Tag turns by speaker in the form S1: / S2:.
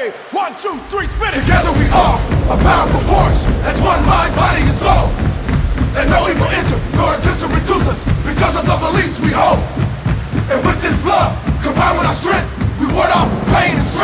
S1: Hey, one, two, three, spin it.
S2: Together we are a powerful force as one mind, body, and soul. And no evil enter nor attempt to reduce us because of the beliefs we hold. And with this love, combined with our strength, we ward off pain and stress.